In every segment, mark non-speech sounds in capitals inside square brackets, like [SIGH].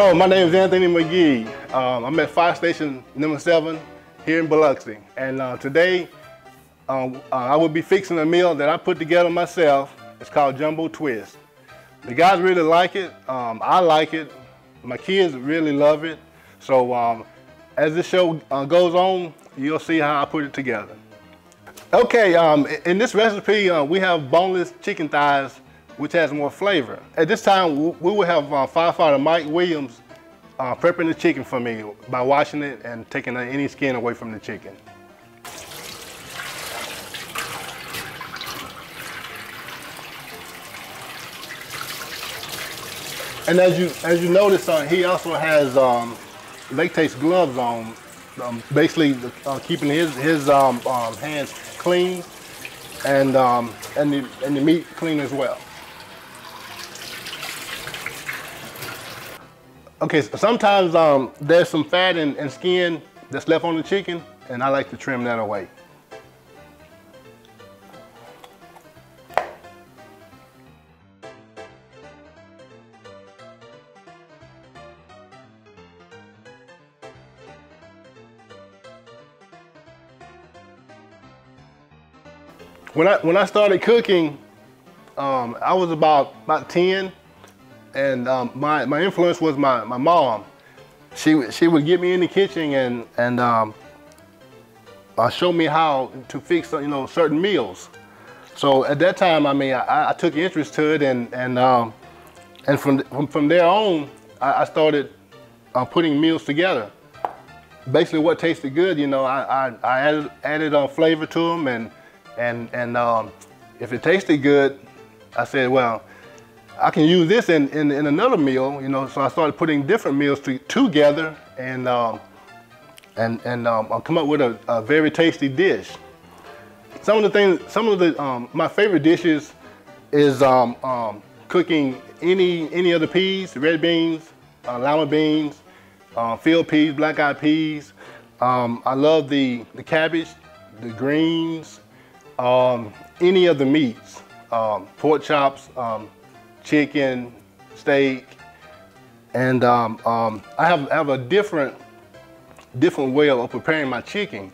Hello, my name is Anthony McGee. Um, I'm at Fire Station number seven here in Biloxi. And uh, today, um, uh, I will be fixing a meal that I put together myself. It's called Jumbo Twist. The guys really like it. Um, I like it. My kids really love it. So um, as this show uh, goes on, you'll see how I put it together. Okay, um, in this recipe, uh, we have boneless chicken thighs, which has more flavor. At this time, we will have uh, firefighter Mike Williams uh, prepping the chicken for me by washing it and taking any skin away from the chicken. And as you as you notice, uh, he also has um, latex gloves on, um, basically uh, keeping his his um, um hands clean and um, and the and the meat clean as well. Okay, so sometimes um, there's some fat and, and skin that's left on the chicken, and I like to trim that away. when I when I started cooking, um, I was about about ten, and um, my my influence was my my mom. She she would get me in the kitchen and and um, uh, show me how to fix you know certain meals. So at that time, I mean, I, I took interest to it, and and um, and from from, from there on, I, I started uh, putting meals together. Basically, what tasted good, you know, I I, I added added uh, flavor to them and and, and um, if it tasted good, I said, well, I can use this in, in, in, another meal, you know, so I started putting different meals to, together and, um, and, and um, I'll come up with a, a, very tasty dish. Some of the things, some of the, um, my favorite dishes is um, um, cooking any, any of the peas, red beans, uh, lima beans, uh, field peas, black-eyed peas. I love the, the cabbage, the greens, any of the meats, pork chops, chicken, steak, and um, um, I have, have a different different way of preparing my chicken.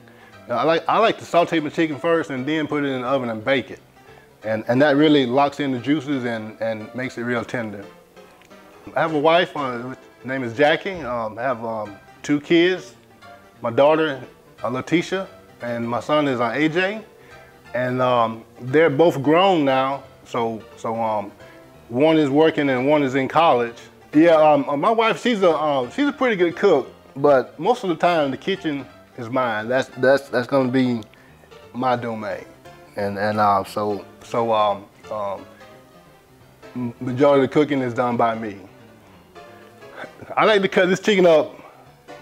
Now, I like I like to saute my chicken first and then put it in the oven and bake it, and and that really locks in the juices and and makes it real tender. I have a wife. Uh, name is Jackie. Um, I have two kids. My daughter, uh, Letitia, and my son is uh, AJ and um, they're both grown now. So so um, one is working and one is in college. Yeah, um, uh, my wife she's a uh, she's a pretty good cook, but most of the time the kitchen is mine. That's that's that's gonna be my domain, and and uh, so so um, um, majority of the cooking is done by me. I like to cut this chicken up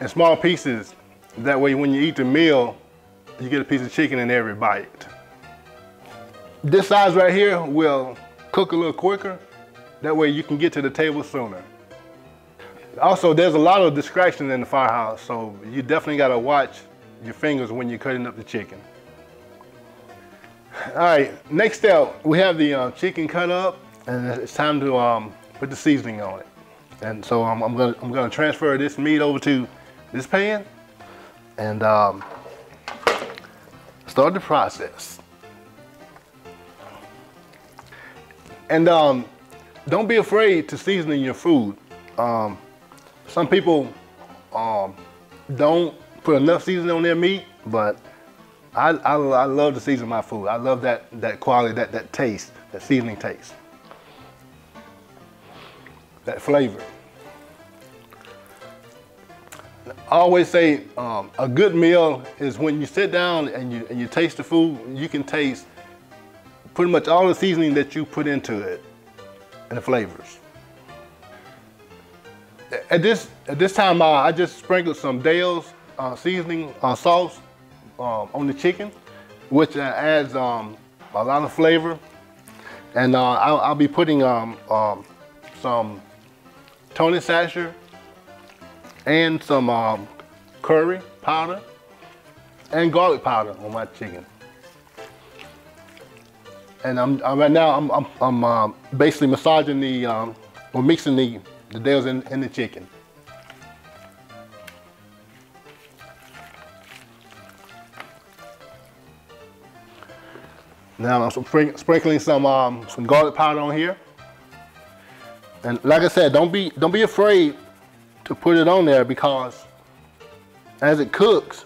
in small pieces. That way, when you eat the meal, you get a piece of chicken in every bite. This size right here will cook a little quicker. That way you can get to the table sooner. Also, there's a lot of distractions in the firehouse, so you definitely gotta watch your fingers when you're cutting up the chicken. All right, next step, we have the uh, chicken cut up, and it's time to um, put the seasoning on it. And so um, I'm, gonna, I'm gonna transfer this meat over to this pan and um, start the process. And um, don't be afraid to season your food. Um, some people um, don't put enough seasoning on their meat, but I, I, I, love to season my food. I love that, that quality, that, that taste, that seasoning taste, that flavor. I always say um, a good meal is when you sit down and you, and you taste the food, you can taste pretty much all the seasoning that you put into it and the flavors. At this at this time, uh, I just sprinkled some Dale's uh, seasoning uh, sauce um, on the chicken, which adds um, a lot of flavor. And uh, I'll, I'll, be putting um, um some Tony Chachere and some um, curry powder and garlic powder on my chicken and I'm, I'm, right now I'm, I'm, I'm uh, basically massaging the um, or mixing the the Dale's in, in the chicken. Now I'm sprinkling some um, some garlic powder on here, and like I said, don't be don't be afraid to put it on there because as it cooks,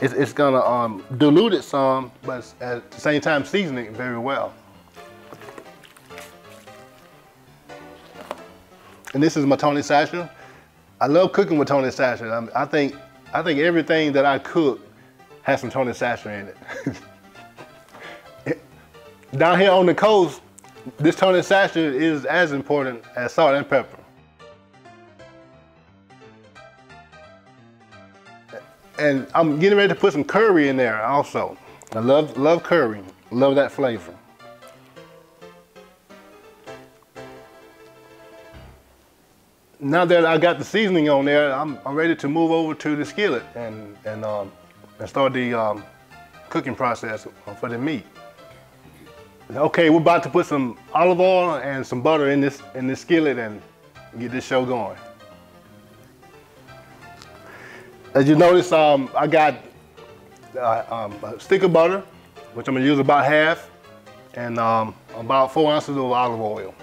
it's, it's gonna um, dilute it some, but at the same time season it very well. And this is my Tony Sacher. I love cooking with Tony Sacher. I, I think I think everything that I cook has some Tony Sacher in it. [LAUGHS] Down here on the coast, this Tony Sacher is as important as salt and pepper. And I'm getting ready to put some curry in there also. I love, love curry, love that flavor. Now that I got the seasoning on there, I'm, I'm ready to move over to the skillet and, and, um, and start the um, cooking process for the meat. Okay, we're about to put some olive oil and some butter in this in this skillet and get this show going. As you notice, um, I got uh, um, a stick of butter, which I'm gonna use about half, and um, about four ounces of olive oil.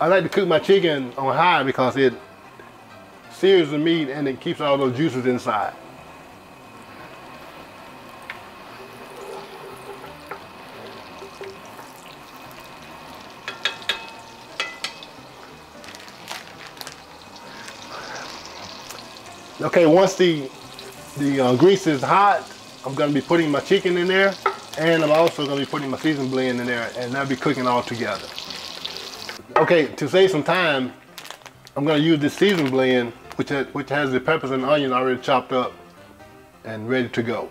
I like to cook my chicken on high because it sears the meat and it keeps all those juices inside. Okay, once the the uh, grease is hot, I'm gonna be putting my chicken in there and I'm also gonna be putting my season blend in there and that'll be cooking all together. Okay, to save some time, I'm gonna use this season blend which has, which has the peppers and onion already chopped up and ready to go.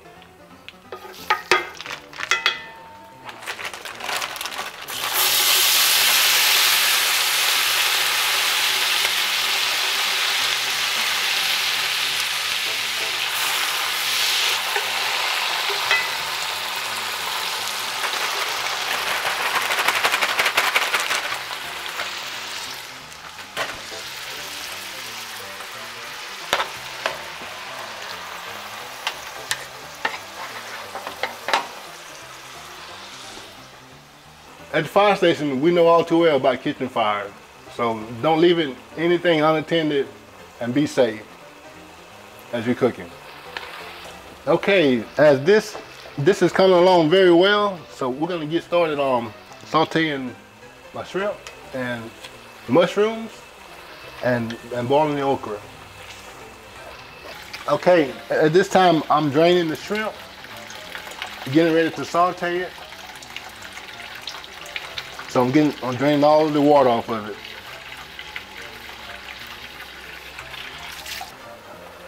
At the fire station, we know all too well about kitchen fire. So don't leave it anything unattended and be safe as you're cooking. Okay, as this this is coming along very well, so we're gonna get started on sauteing my shrimp and mushrooms and, and boiling the okra. Okay, at this time I'm draining the shrimp, getting ready to saute it. So I'm getting, I'm draining all of the water off of it.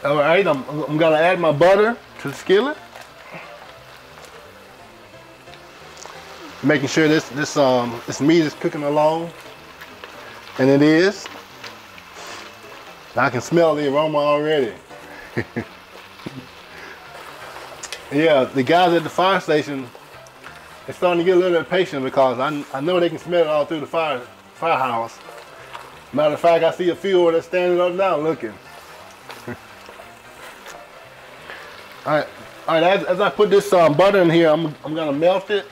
All right, I'm, I'm gonna add my butter to the skillet. Making sure this this um this meat is cooking along, and it is. I can smell the aroma already. [LAUGHS] yeah, the guys at the fire station it's starting to get a little impatient because I, I know they can smell it all through the fire firehouse. Matter of fact, I see a few of them standing up now looking. [LAUGHS] all right, all right. As, as I put this um, butter in here, I'm I'm gonna melt it,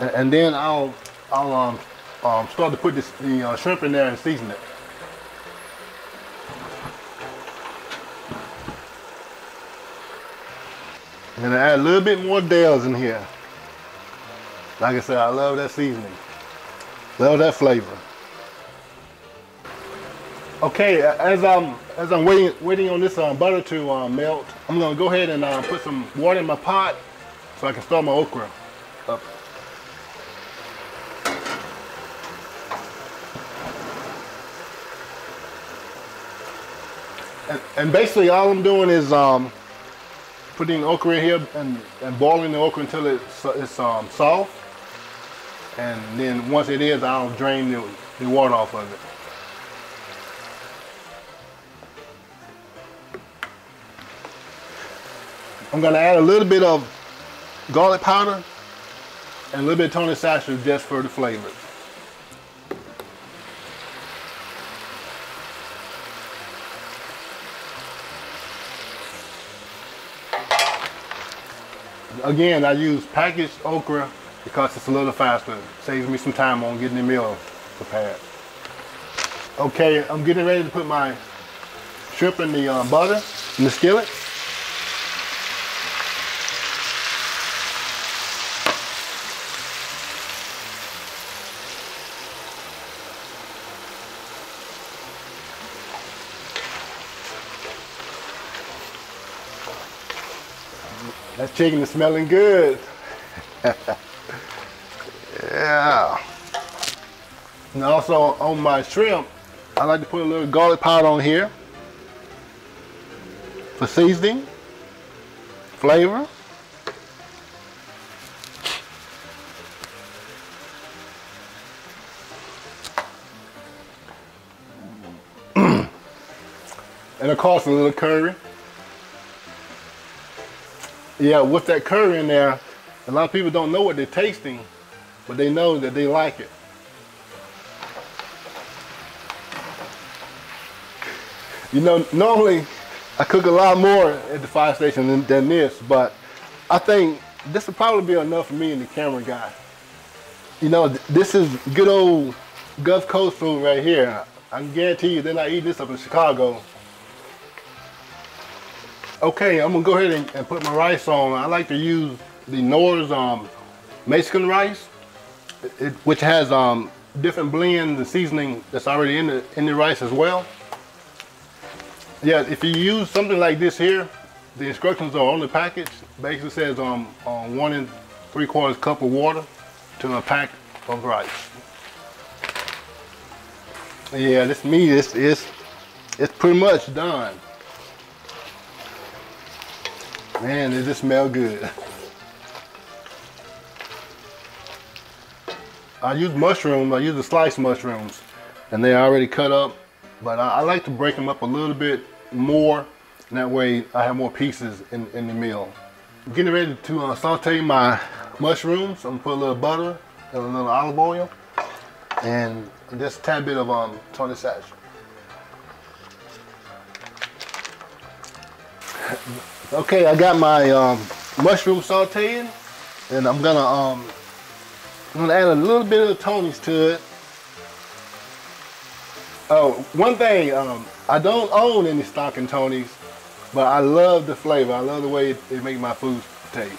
and, and then I'll I'll um, um, start to put this, the uh, shrimp in there and season it. And I add a little bit more Dale's in here. Like I said, I love that seasoning. Love that flavor. Okay, as I'm as I'm waiting waiting on this um, butter to um, melt, I'm gonna go ahead and uh, put some water in my pot so I can start my okra up. And, and basically all I'm doing is um, putting okra in here and, and boiling the okra until it's, it's um, soft and then once it is, I'll drain the, the water off of it. I'm gonna add a little bit of garlic powder and a little bit of Tony Sasha just for the flavor. Again, I use packaged okra because it's a little faster. Saves me some time on getting the meal prepared. Okay, I'm getting ready to put my shrimp in the uh, butter in the skillet. That chicken is smelling good. [LAUGHS] yeah. And also on my shrimp, I like to put a little garlic powder on here for seasoning, flavor. [CLEARS THROAT] and of course a little curry. Yeah, with that curry in there, a lot of people don't know what they're tasting, but they know that they like it. You know, normally I cook a lot more at the fire station than, than this, but I think this will probably be enough for me and the camera guy. You know, this is good old Gulf Coast food right here. I can guarantee you they're not eating this up in Chicago. Okay, I'm gonna go ahead and, and, put my rice on. I like to use the Knorr's um, Mexican rice, it, which has um, different blends and seasoning that's already in the, in the rice as well. Yeah, if you use something like this here, the instructions are on the package. Basically says um, um one and three quarters cup of water to a pack of rice. Yeah, this meat is is it's pretty much done. Man, does this smell good. [LAUGHS] I use mushrooms, I use the sliced mushrooms, and they're already cut up, but I, I like to break them up a little bit more. And that way I have more pieces in, in the meal. I'm getting ready to uh, saute my mushrooms. I'm gonna put a little butter and a little olive oil and just a tad bit of um, Tony Satch. okay, I got my um, mushroom sauteing and I'm gonna um, I'm gonna add a little bit of the Tony's to it. Oh, one thing, um, I don't own any stock in Tony's, but I love the flavor. I love the way it, it makes my food taste.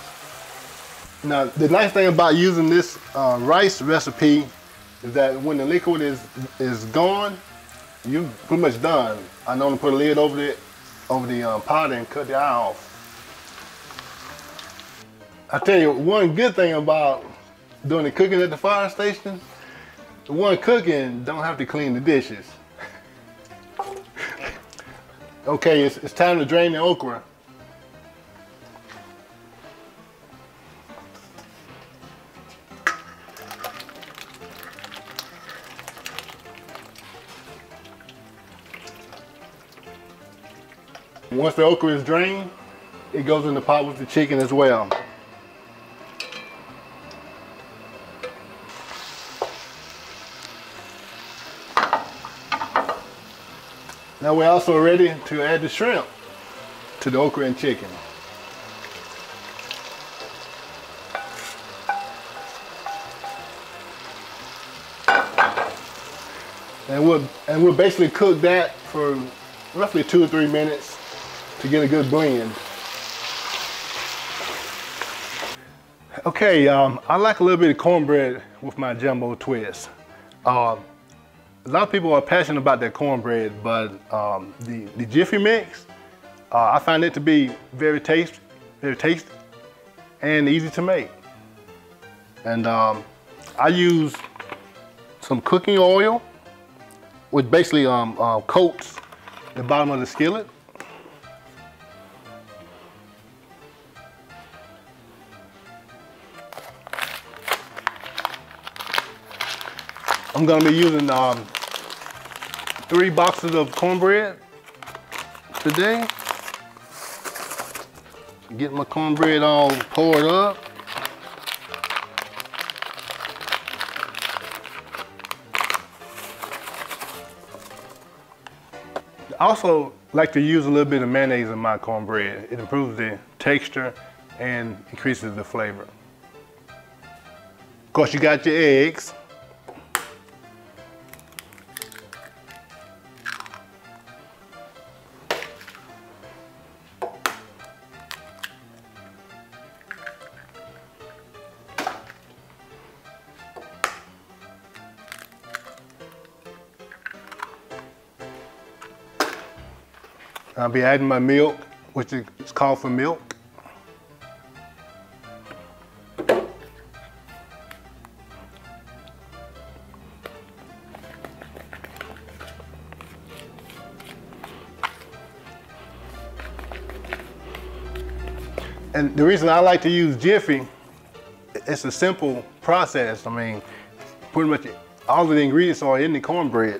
Now, the nice thing about using this uh, rice recipe is that when the liquid is is gone, you pretty much done. I normally put a lid over it, over the um, pot and cut the eye off. I tell you, one good thing about doing the cooking at the fire station, the one cooking don't have to clean the dishes. Okay, it's, it's time to drain the okra. Once the okra is drained, it goes in the pot with the chicken as well. Now we're also ready to add the shrimp to the okra and chicken. And we'll, and we'll basically cook that for roughly two or three minutes to get a good blend. Okay, um, I like a little bit of cornbread with my jumbo twist. Uh, a lot of people are passionate about their cornbread, but um, the, the Jiffy Mix, uh, I find it to be very tasty, very tasty and easy to make. And um, I use some cooking oil, which basically um, uh, coats the bottom of the skillet. I'm gonna be using um, three boxes of cornbread today. Get my cornbread all poured up. I also like to use a little bit of mayonnaise in my cornbread. It improves the texture and increases the flavor. Of course, you got your eggs. I'll be adding my milk, which is called for milk. And the reason I like to use Jiffy, it's a simple process. I mean, pretty much all of the ingredients are in the cornbread.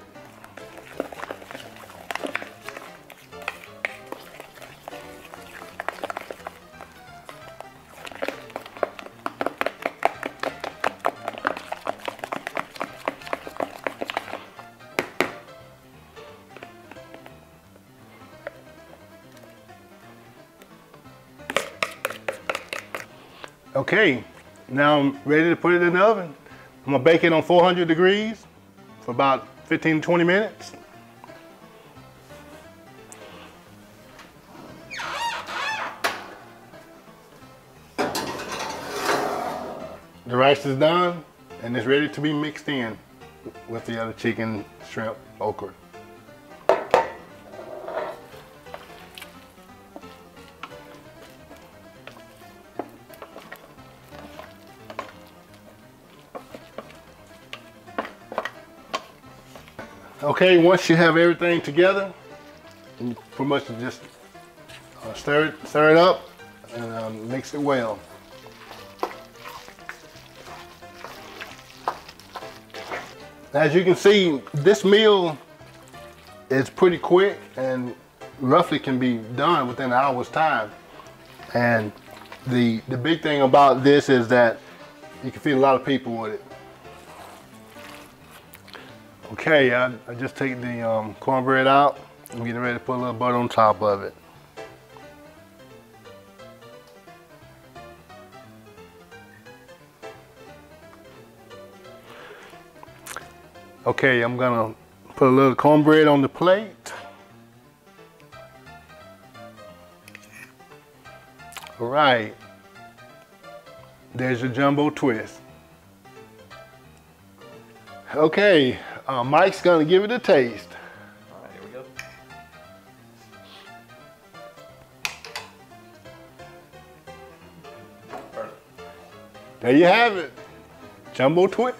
Okay, now I'm ready to put it in the oven. I'm gonna bake it on 400 degrees for about 15 to 20 minutes. The rice is done and it's ready to be mixed in with the other chicken, shrimp, okra. Okay, once you have everything together, you pretty much just uh, stir it, stir it up, and um, mix it well. As you can see, this meal is pretty quick and roughly can be done within an hour's time. And the the big thing about this is that you can feed a lot of people with it. Okay, I, I just take the um, cornbread out. I'm getting ready to put a little butter on top of it. Okay, I'm gonna put a little cornbread on the plate. All right, there's your jumbo twist. Okay, uh, Mike's gonna give it a taste. All right, here we go. Perfect. There you have it. Jumbo twist.